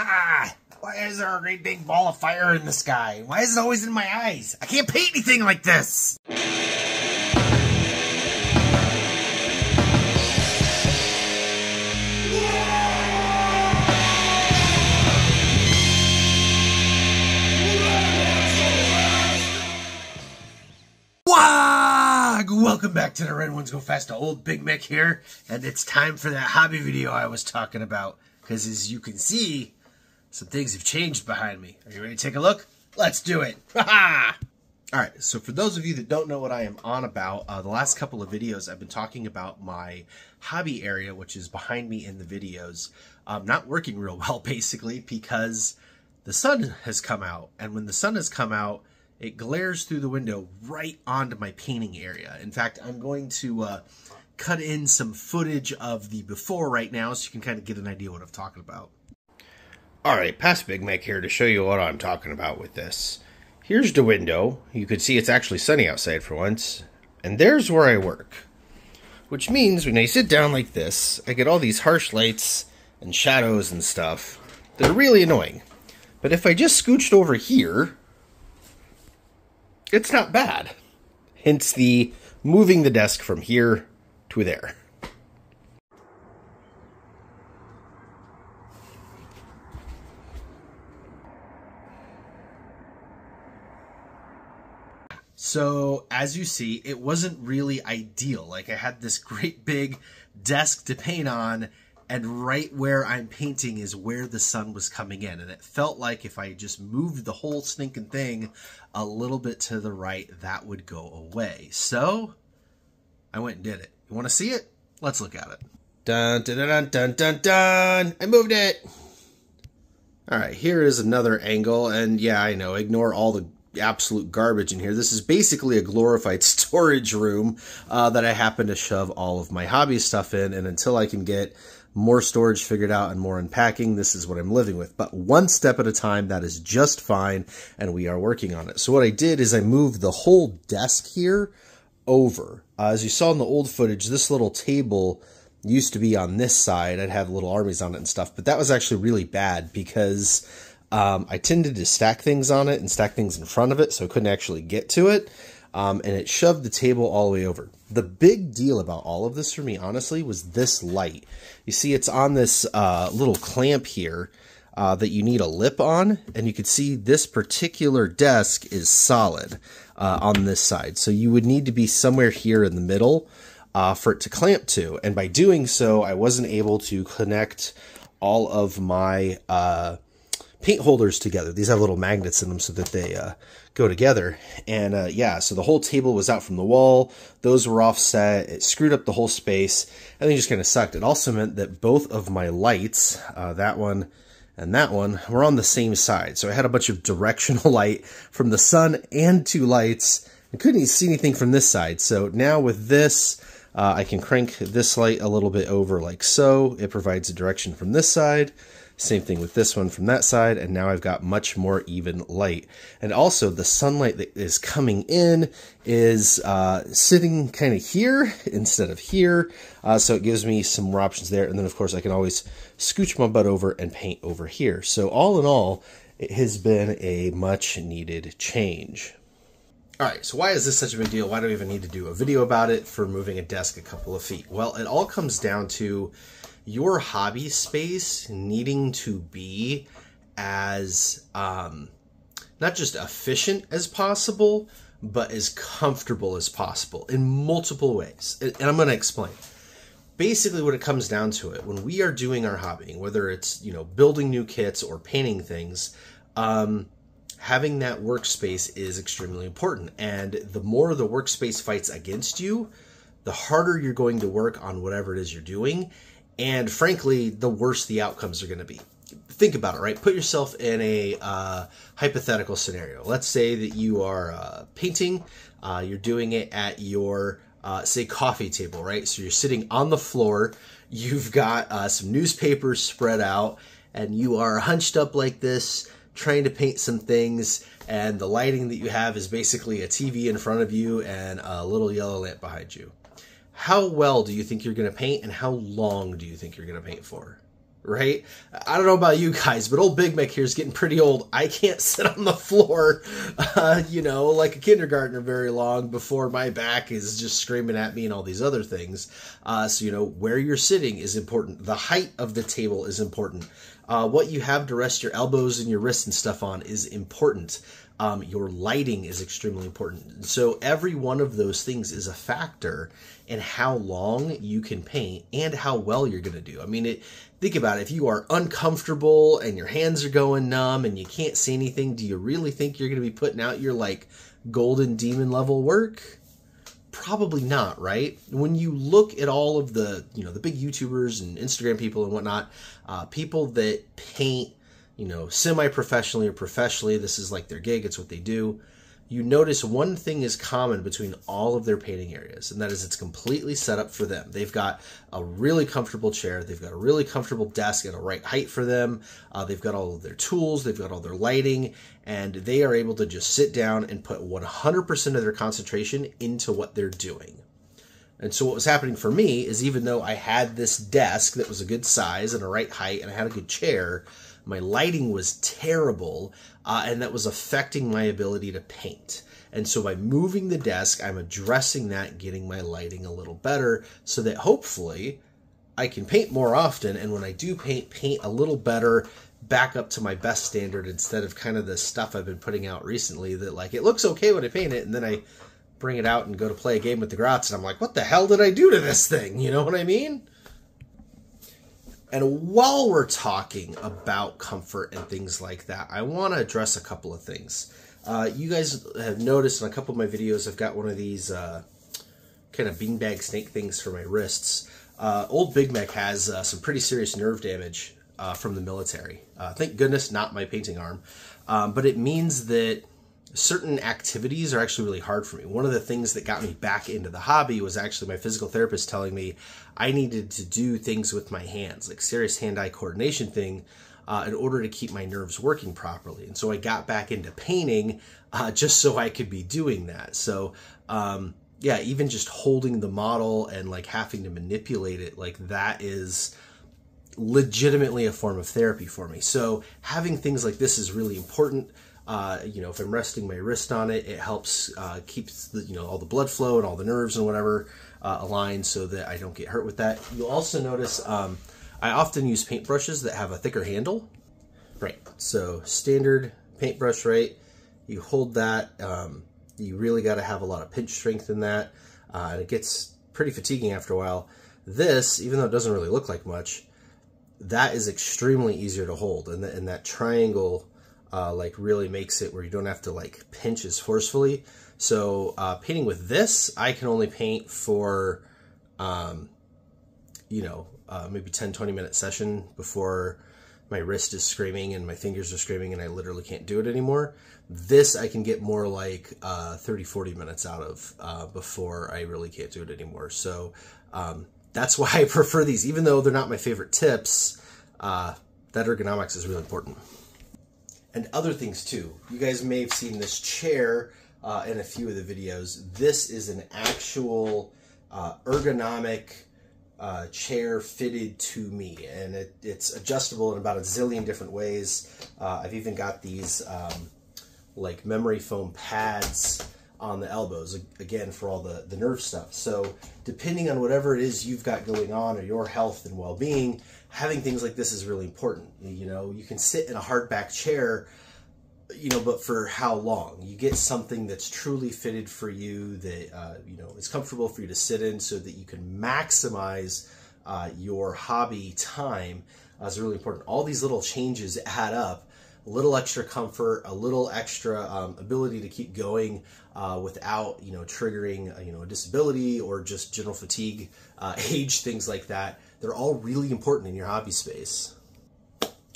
Ah! Why is there a great big ball of fire in the sky? Why is it always in my eyes? I can't paint anything like this! Welcome back to the Red Wunz Go Fast. Old Big Mek here, and it's time for that hobby video I was talking about. Because as you can see, some things have changed behind me. Are you ready to take a look? Let's do it! All right, so for those of you that don't know what I am on about, uh, the last couple of videos I've been talking about my hobby area, which is behind me in the videos, um, not working real well basically because the sun has come out. And when the sun has come out, it glares through the window right onto my painting area. In fact, I'm going to uh, cut in some footage of the before right now so you can kind of get an idea what I'm talking about. Alright, past Big Mek here to show you what I'm talking about with this. Here's the window. You can see it's actually sunny outside for once. And there's where I work. Which means when I sit down like this, I get all these harsh lights and shadows and stuff. They're really annoying. But if I just scooched over here, it's not bad. Hence the moving the desk from here to there. So, as you see, it wasn't really ideal. Like, I had this great big desk to paint on, and right where I'm painting is where the sun was coming in. And it felt like if I just moved the whole stinking thing a little bit to the right, that would go away. So, I went and did it. You want to see it? Let's look at it. Dun, dun, dun, dun, dun, dun. I moved it. All right, here is another angle. And yeah, I know, ignore all the absolute garbage in here. This is basically a glorified storage room uh, that I happen to shove all of my hobby stuff in. And until I can get more storage figured out and more unpacking, this is what I'm living with. But one step at a time, that is just fine. And we are working on it. So what I did is I moved the whole desk here over. Uh, as you saw in the old footage, this little table used to be on this side. I'd have little armies on it and stuff. But that was actually really bad because um, I tended to stack things on it and stack things in front of it, so I couldn't actually get to it. Um, and it shoved the table all the way over. The big deal about all of this for me, honestly, was this light. You see, it's on this uh, little clamp here uh, that you need a lip on, and you can see this particular desk is solid uh, on this side. So you would need to be somewhere here in the middle uh, for it to clamp to. And by doing so, I wasn't able to connect all of my uh, paint holders together. These have little magnets in them so that they uh, go together. And uh, yeah, so the whole table was out from the wall. Those were offset. It screwed up the whole space. And then just kind of sucked. It also meant that both of my lights, uh, that one and that one, were on the same side. So I had a bunch of directional light from the sun and two lights. I couldn't see anything from this side. So now with this, uh, I can crank this light a little bit over like so. It provides a direction from this side. Same thing with this one from that side, and now I've got much more even light. And also, the sunlight that is coming in is uh, sitting kind of here instead of here, uh, so it gives me some more options there. And then, of course, I can always scooch my butt over and paint over here. So all in all, it has been a much needed change. All right, so why is this such a big deal? Why do we even need to do a video about it for moving a desk a couple of feet? Well, it all comes down to your hobby space needing to be as um, not just efficient as possible, but as comfortable as possible in multiple ways. And I'm going to explain. Basically, what it comes down to it, when we are doing our hobbying, whether it's you know building new kits or painting things, um, having that workspace is extremely important. And the more the workspace fights against you, the harder you're going to work on whatever it is you're doing and frankly, the worse the outcomes are going to be. Think about it, right? Put yourself in a uh, hypothetical scenario. Let's say that you are uh, painting, uh, you're doing it at your, uh, say, coffee table, right? So you're sitting on the floor, you've got uh, some newspapers spread out, and you are hunched up like this, trying to paint some things, and the lighting that you have is basically a TV in front of you and a little yellow lamp behind you how well do you think you're going to paint and how long do you think you're going to paint for? right? I don't know about you guys, but old Big Mek here is getting pretty old. I can't sit on the floor, uh, you know, like a kindergartner very long before my back is just screaming at me and all these other things. Uh, so, you know, where you're sitting is important. The height of the table is important. Uh, what you have to rest your elbows and your wrists and stuff on is important. Um, your lighting is extremely important. So every one of those things is a factor in how long you can paint and how well you're going to do. I mean, it, think about it. If you are uncomfortable and your hands are going numb and you can't see anything, do you really think you're going to be putting out your like golden demon level work? Probably not, right? When you look at all of the, you know, the big YouTubers and Instagram people and whatnot, uh, people that paint you know, semi professionally or professionally, this is like their gig, it's what they do. You notice one thing is common between all of their painting areas, and that is it's completely set up for them. They've got a really comfortable chair, they've got a really comfortable desk at a right height for them, uh, they've got all of their tools, they've got all their lighting, and they are able to just sit down and put 100% of their concentration into what they're doing. And so what was happening for me is even though I had this desk that was a good size and a right height and I had a good chair, my lighting was terrible, uh, and that was affecting my ability to paint. And so by moving the desk, I'm addressing that, getting my lighting a little better so that hopefully I can paint more often. And when I do paint, paint a little better, back up to my best standard instead of kind of the stuff I've been putting out recently that like it looks okay when I paint it and then I bring it out and go to play a game with the Grots and I'm like, what the hell did I do to this thing? You know what I mean? And while we're talking about comfort and things like that, I want to address a couple of things. Uh, you guys have noticed in a couple of my videos, I've got one of these uh, kind of beanbag snake things for my wrists. Uh, old Big Mek has uh, some pretty serious nerve damage uh, from the military. Uh, thank goodness, not my painting arm. Um, but it means that certain activities are actually really hard for me. One of the things that got me back into the hobby was actually my physical therapist telling me I needed to do things with my hands, like serious hand-eye coordination thing, uh, in order to keep my nerves working properly. And so I got back into painting uh, just so I could be doing that. So um, yeah, even just holding the model and like having to manipulate it, like that is legitimately a form of therapy for me. So having things like this is really important. Uh, you know, if I'm resting my wrist on it, it helps uh, keeps the you know all the blood flow and all the nerves and whatever uh, aligned so that I don't get hurt with that. You'll also notice um, I often use paintbrushes that have a thicker handle. Right. So standard paintbrush, right? You hold that. Um, you really got to have a lot of pinch strength in that, uh, and it gets pretty fatiguing after a while. This, even though it doesn't really look like much, that is extremely easier to hold, and, the, and that triangle uh, like really makes it where you don't have to like pinch as forcefully. So uh, painting with this, I can only paint for, um, you know, uh, maybe 10, 20 minute session before my wrist is screaming and my fingers are screaming and I literally can't do it anymore. This I can get more like uh, 30, 40 minutes out of uh, before I really can't do it anymore. So um, that's why I prefer these, even though they're not my favorite tips. Uh, that ergonomics is really important and other things too. You guys may have seen this chair uh, in a few of the videos. This is an actual uh, ergonomic uh, chair fitted to me, and it, it's adjustable in about a zillion different ways. Uh, I've even got these um, like memory foam pads on the elbows again for all the the nerve stuff. So depending on whatever it is you've got going on or your health and well-being having things like this is really important. You know you can sit in a hardback chair you know but for how long? You get something that's truly fitted for you that uh, you know is comfortable for you to sit in so that you can maximize uh, your hobby time. Uh, is really important. All these little changes add up a little extra comfort, a little extra um, ability to keep going uh, without, you know, triggering, uh, you know, a disability or just general fatigue, uh, age, things like that. They're all really important in your hobby space.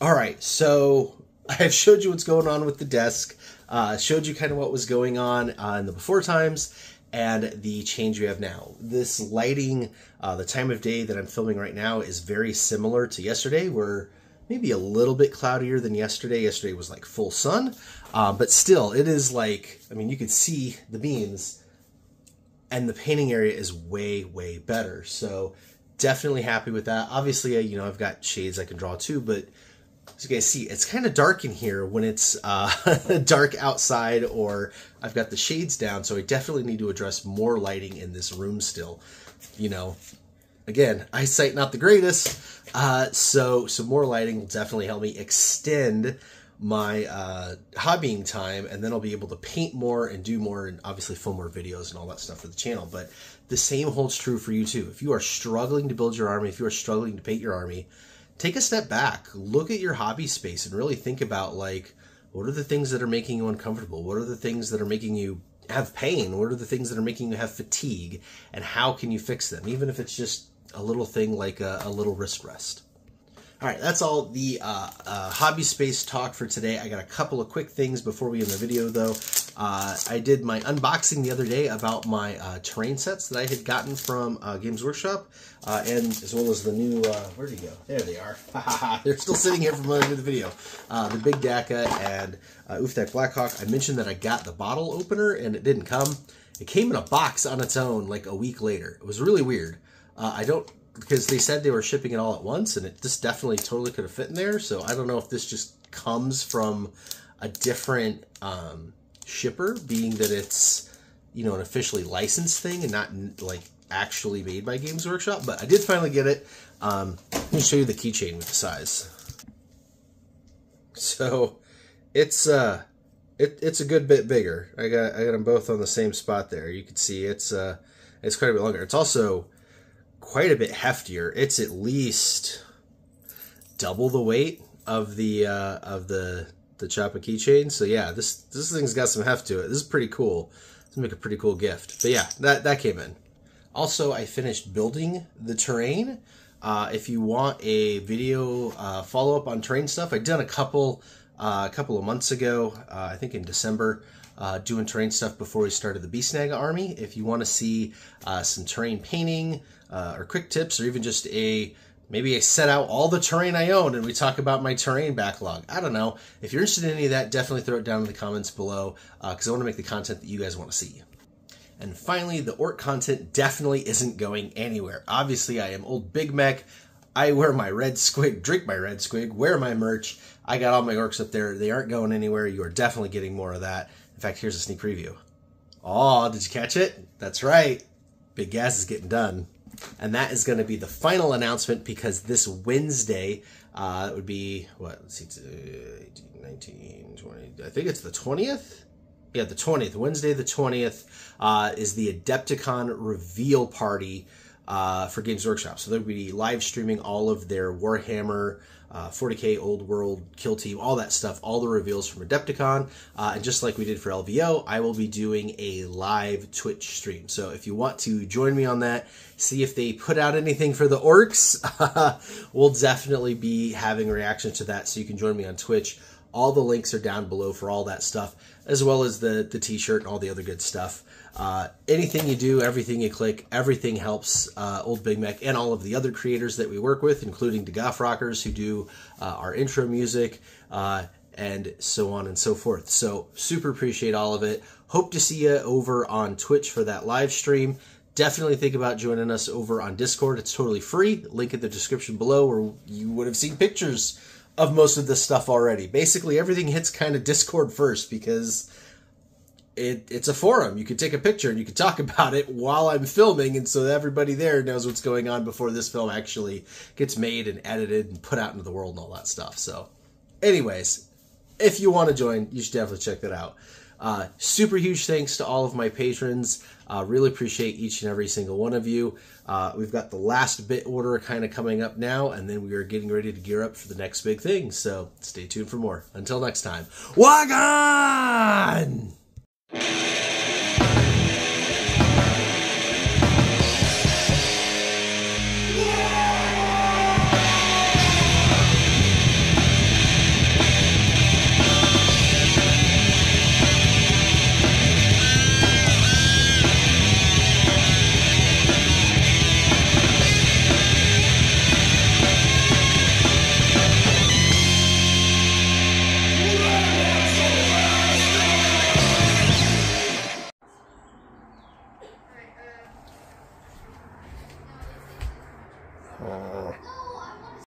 All right, so I've showed you what's going on with the desk, uh, showed you kind of what was going on uh, in the before times, and the change we have now. This lighting, uh, the time of day that I'm filming right now is very similar to yesterday, where maybe a little bit cloudier than yesterday. Yesterday was like full sun, uh, but still, it is like, I mean, you could see the beams and the painting area is way, way better. So definitely happy with that. Obviously, you know, I've got shades I can draw too, but as you guys see, it's kind of dark in here when it's uh, dark outside or I've got the shades down, so I definitely need to address more lighting in this room still. You know, again, eyesight not the greatest, uh, so some more lighting will definitely help me extend my uh, hobbying time, and then I'll be able to paint more and do more, and obviously film more videos and all that stuff for the channel. But the same holds true for you too. If you are struggling to build your army, if you are struggling to paint your army, take a step back, look at your hobby space, and really think about like what are the things that are making you uncomfortable? What are the things that are making you have pain? What are the things that are making you have fatigue? And how can you fix them? Even if it's just a little thing like a, a little wrist rest. All right, that's all the uh, uh, hobby space talk for today. I got a couple of quick things before we end the video, though. Uh, I did my unboxing the other day about my uh, terrain sets that I had gotten from uh, Games Workshop, uh, and as well as the new, where'd he go? There they are. They're still sitting here from did the video. the Big Dakka and uh, Ulfdek Blackhawk. I mentioned that I got the bottle opener, and it didn't come. It came in a box on its own like a week later. It was really weird. I don't because they said they were shipping it all at once, and it just definitely totally could have fit in there. So I don't know if this just comes from a different um, shipper, being that it's you know an officially licensed thing and not like actually made by Games Workshop. But I did finally get it. Um, let me show you the keychain with the size. So it's uh it, it's a good bit bigger. I got I got them both on the same spot there. You can see it's uh it's quite a bit longer. It's also quite a bit heftier. It's at least double the weight of the uh, of the the Choppa keychain. So yeah, this this thing's got some heft to it. This is pretty cool. This make a pretty cool gift. But yeah, that that came in. Also, I finished building the terrain. Uh, if you want a video uh, follow up on terrain stuff, I'd done a couple uh, a couple of months ago. Uh, I think in December uh, doing terrain stuff before we started the Beast Snagga army. If you want to see uh, some terrain painting uh, or quick tips or even just a maybe I set out all the terrain I own and we talk about my terrain backlog. I don't know. If you're interested in any of that, definitely throw it down in the comments below because uh, I want to make the content that you guys want to see. And finally, the orc content definitely isn't going anywhere. Obviously, I am old Big Mek. I wear my red squig, drink my red squig, wear my merch. I got all my orcs up there. They aren't going anywhere. You are definitely getting more of that. In fact, here's a sneak preview. Oh, did you catch it? That's right. Big Gas is getting done. And that is going to be the final announcement because this Wednesday, uh, it would be, what, let's see, 18, 19, 20, I think it's the 20th? Yeah, the 20th. Wednesday the 20th uh, is the Adepticon reveal party uh, for Games Workshop. So they'll be live streaming all of their Warhammer uh, 40k, Old World, Kill Team, all that stuff, all the reveals from Adepticon. Uh, and just like we did for LVO, I will be doing a live Twitch stream. So if you want to join me on that, see if they put out anything for the orcs, we'll definitely be having a reaction to that. So you can join me on Twitch. All the links are down below for all that stuff, as well as the, the t-shirt and all the other good stuff. Uh, anything you do, everything you click, everything helps uh, Old Big Mek and all of the other creators that we work with, including the Gof Rockerz who do uh, our intro music uh, and so on and so forth. So super appreciate all of it. Hope to see you over on Twitch for that live stream. Definitely think about joining us over on Discord. It's totally free. Link in the description below where you would have seen pictures of most of this stuff already. Basically, everything hits kind of Discord first because it, it's a forum. You can take a picture and you can talk about it while I'm filming, and so everybody there knows what's going on before this film actually gets made and edited and put out into the world and all that stuff. So, anyways, if you want to join, you should definitely check that out. Uh, super huge thanks to all of my patrons. Uh, really appreciate each and every single one of you. Uh, we've got the last bit order kind of coming up now, and then we are getting ready to gear up for the next big thing. So stay tuned for more. Until next time, Wagon!